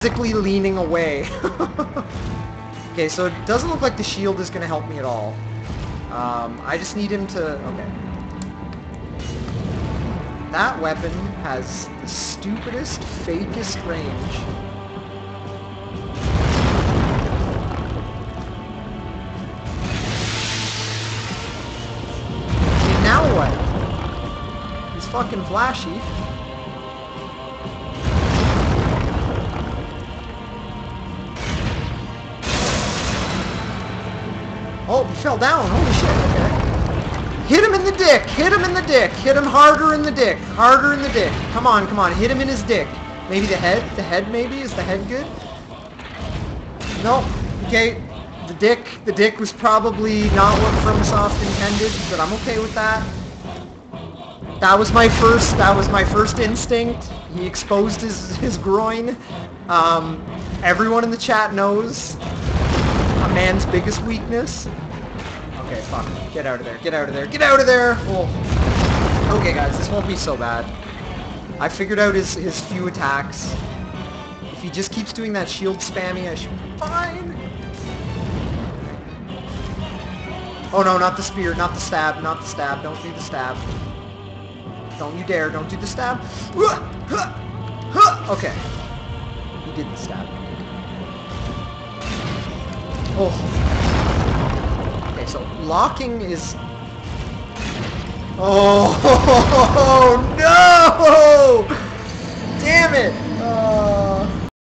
physically leaning away. okay, so it doesn't look like the shield is going to help me at all. Um, I just need him to... Okay. That weapon has the stupidest, fakest range. Okay, now what? He's fucking flashy. Oh, he fell down. Holy shit. Okay. Hit him in the dick. Hit him in the dick. Hit him harder in the dick. Harder in the dick. Come on, come on. Hit him in his dick. Maybe the head? The head maybe? Is the head good? No. Okay. The dick. The dick was probably not what FromSoft intended, but I'm okay with that. That was my first. That was my first instinct. He exposed his his groin. Um, everyone in the chat knows man's biggest weakness. Okay, fuck. Get out of there. Get out of there. Get out of there! Oh. Okay, guys, this won't be so bad. I figured out his, his few attacks. If he just keeps doing that shield spammy, I should be fine. Oh no, not the spear, not the stab, not the stab. Don't do the stab. Don't you dare, don't do the stab. Okay. He did the stab. Oh. Okay, so locking is... Oh, oh no! Oh.